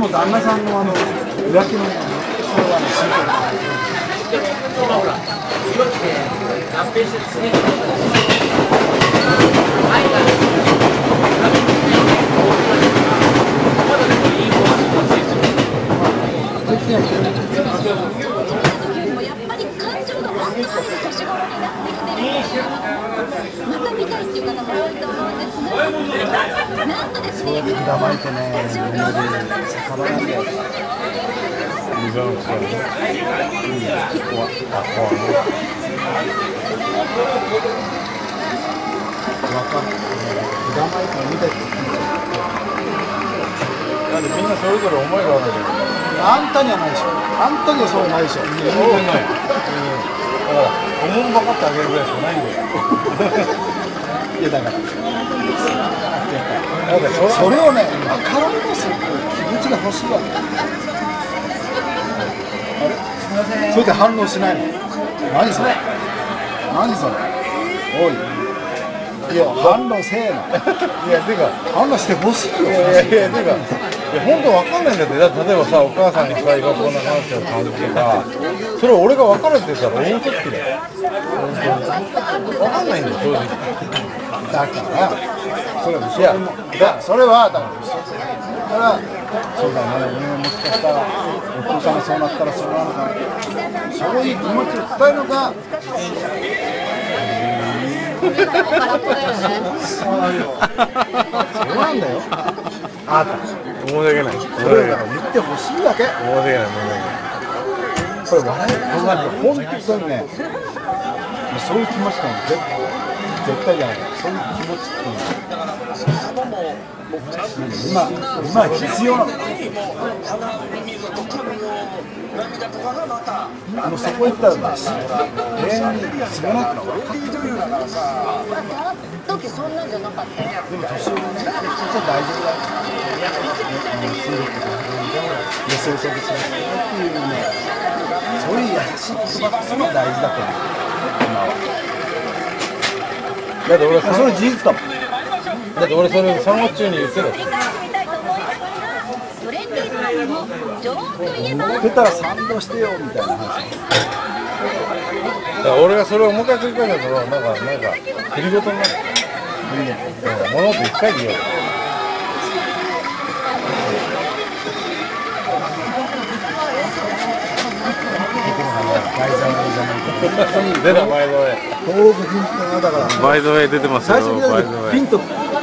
も旦那さんのあの浮気のそれはね進行ほら、色って合併してですね。愛がまだでもいい方が欲しいですよ。できないけどやっぱり感情が温まる年頃になってまた見たいってい。う方も多いと思うんですがなんとですねくだまいてねみんなで逆らって水の口がねうん怖いあ怖いねわかるくだまいて見てなんでみんなそれぞれ思いがあるんだけどあんたにはないでしょあんたにはそうないでしょ全然ない、からおもんばかってあげるぐらいしかないんだよいやだからなんかそそれをね分からんとする気持ちが欲しいわけ。あれすみません。それで反応しないの。何それ。何それおいいや反応せえな。いやてか反応してほしいよ。いやいやてかいや本当わかんないんだって。だって例えばさお母さんにさ今こんな話を感じてさそれ俺が分かるってたら大嘘つきだよ。本当に分かんないんだよ正直。だからそれは嘘。いやだそれはだから嘘だからそうだね俺ももしかした。らお父さんがそうなったらそうなのかそういう気持ちを伝えるのが そうなんだよ。あなた申し訳ない。申しそれを訳ない。言ってほしい。だけ申し訳ない。申し訳ない。これ笑い。考えると本当にねそうい。う気持ちってのは絶絶対じゃないそういう気持ちっていうのは今今必要なのもうそこ行ったらね永遠にすごなくの分かってあの時そんなんじゃなかったでも年上のね、ちょっと大丈夫だよ。うん、数学とか、予想そうですね。っていうね、そういう優しい言葉が大事だと思う。今は。だって俺そそれ事実だもん。だって俺それ産後中に言ってた振り返ってみたいと思いますがトレンディーさんの女王といえば出たら賛同してよみたいな話。だから俺がそれをもう一回繰り返すとなんかなんか振り事になるうん物事一回で言おう大事なじゃないか。出たバイドウェイ東北人ってのはだから、バイドウェイ出てます最初見た時ピンと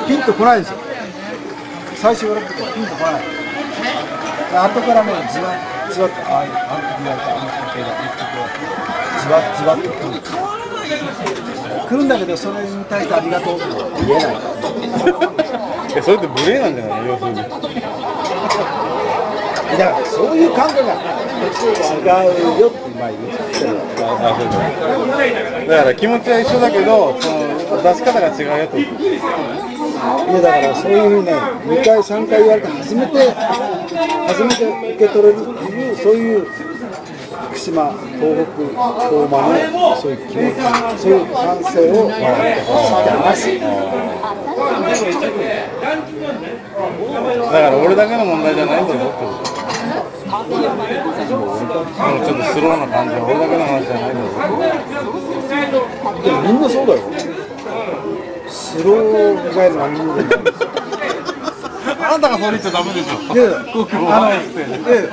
ピンとこないですよ。最初言われた時はピンとこない。後からね、じわじわって、ああ、あの時言われた、あの時だ、じわじわってくる。来るんだけど、それに対してありがとうって言えない。それって無礼なんじゃない要するにだからそういう感覚が違うよって今言ってるあそうそうだから気持ちは一緒だけどその出し方が違うよと。いやだからそういうふうにね2回3回言われて初めて初めて受け取れるっていうそういう福島東北相馬のそういう気持ちそういう感性を。笑ってほしいって話だから俺だけの問題じゃないんだぞってこともうちょっとスローな感じは俺だけの話じゃないんだぞでもみんなそうだよ。スローが何にもあなたがそう言っちゃダメでしょで、あの、で、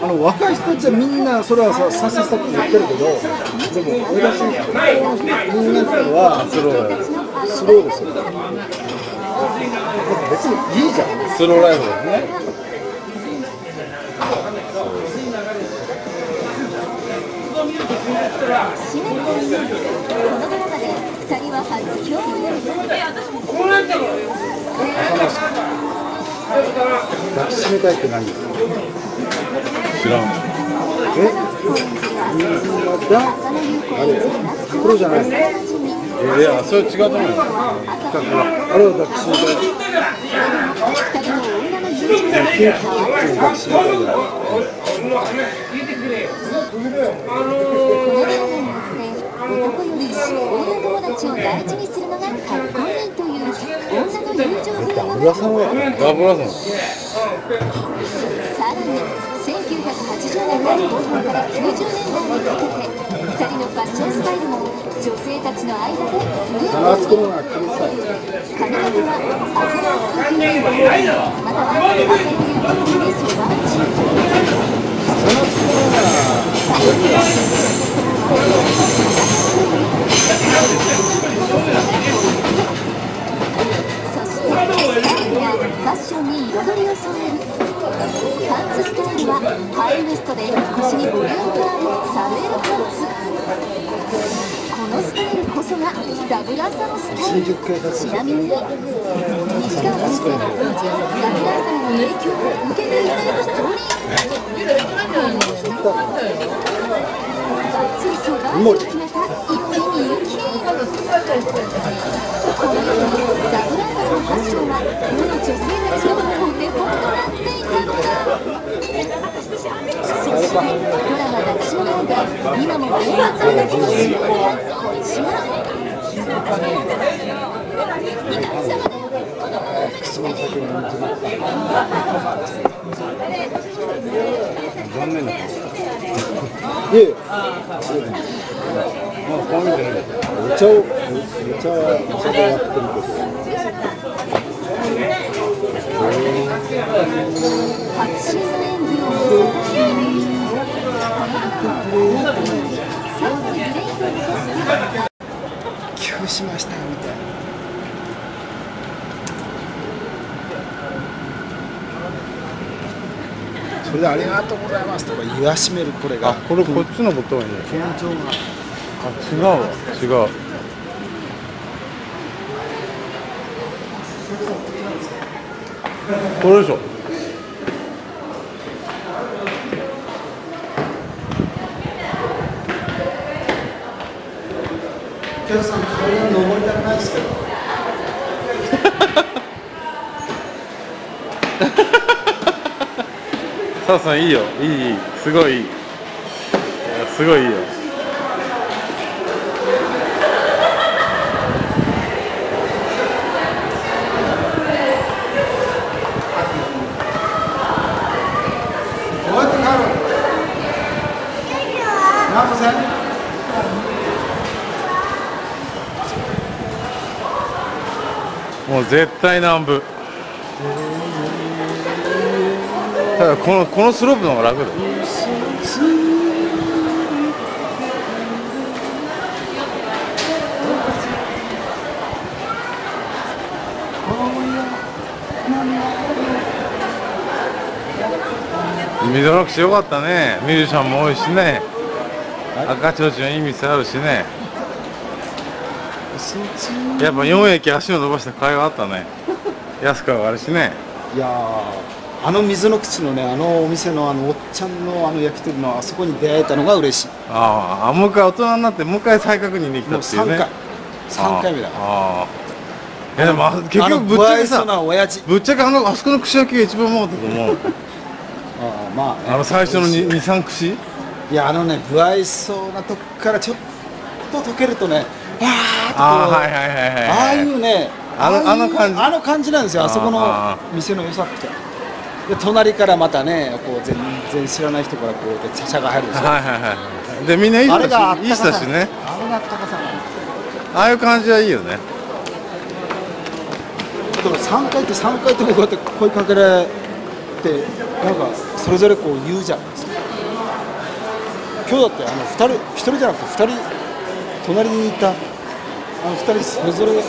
あの若い人たちはみんなそれはさ、させたって言ってるけど、でも俺たちの人間っていうのはスローだよスローですよ。別にいいじゃん。スローライフですね締めてこのドラマで2人は初共抱きしめたいって何？知らんえ？あれ、黒じゃない。いやそれ違うと思うよあれを抱きしめたい。抱きしめたいじゃない。男より女友達を大事にするのがかっこいいという女の友情ドラマ浦さんは？あブラさんさらに1980年代後半から90年代にかけて2人のファッションスタイルも女性たちの間でブームあそこのが小さい髪型はアフロまたは朝焼け風にソバーチその頃がそしてスタイルやファッションに彩りを添えるパンツスタイルはハイウエストで腰にボリュームがあるサルエルパンツこのスタイルこそがダブル朝のスタイルちなみに西川先生はダブル朝の影響を受けていないストーリー。バッチリソバーチを決めた一気に勇気このようにダブルアーのファッションは世の女性たちのお手本となっていたのだそしてドラマ「抱きしめない」で今も名物を抱きのシーンが小石村残念だったいえ。まだ顔見てないお茶をお茶はお茶でやってるけど初シーズン演技を終えサウスグレイトとしましたよみたいな。それでありがとうございますとか言わしめるこれが。あこれこっちのボタンいいね県庁があ違うわ。違うこれでしょ。お客さん階段登りたくないですけど。さあさんいいよ。いいいい。すごいいい。すごいいいよ。どうやって帰る何個もう絶対南部。ただこのこのスロープの方が楽だよ。溝の口よかったね。ミュージシャンも多いしね。赤ちょうちんいい店あるしね。やっぱ4駅足を伸ばした甲斐があったね。安く上がるしね。いやーあの水の口のねあのお店のあのおっちゃんのあの焼き鳥のあそこに出会えたのが嬉しい。ああもう一回大人になってもう一回再確認できたもうっていうね。3回。3回目だ。ああいやでもあ結局ぶっちゃけさぶっちゃけあのあそこの串焼きが一番うまかったと思う。ああまあね。あの最初の23串？いやあのね不愛想なとこからちょっと溶けるとねわーっとああはいはいはいはいああいうねあのあの感じ。あの感じなんですよあそこのあ店の良さって。で隣からまたねこう全然知らない人からこうで茶々が入るでしょはいはいはいでみんないい人だしいい人だしね。あれがあったかさなんですああいう感じはいいよね。だから3回って3回ともこうやって声かけられてなんかそれぞれこう言うじゃないですか。今日だってあの2人1人じゃなくて2人隣にいたあの2人それぞれから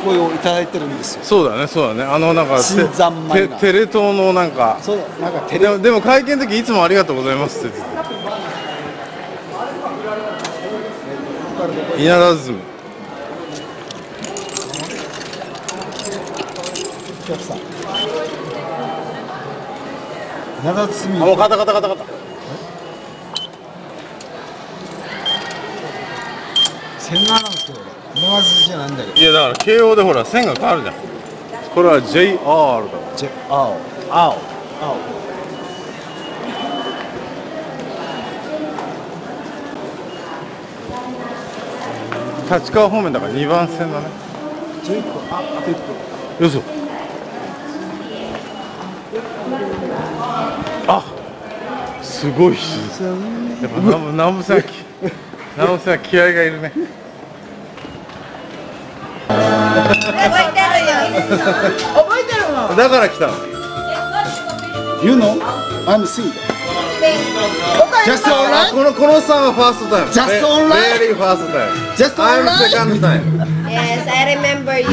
お声をいただいてるんですよ。そうだねそうだね。あのなんかて新三枚が。てテレ東のなんか。そうなんかテレでもでも会見の時いつもありがとうございますって。言ってた稲田包お客さん。長包みあもうカタカタカタカタ千七なんですよ俺長寿司じゃないんだけど。いやだから慶応でほら線が変わるじゃん。これは JR だじゃ青青青立川方面だから2番線だね。11分ああと1分よいしょ。あすごい。しやっぱ南部南部さん南部さん気合がいるねだから来たの You know, I'm singer. Just あ online? このこのさんはファーストタイム Just online? Very first time Just I'm online? second time Yes, I remember you.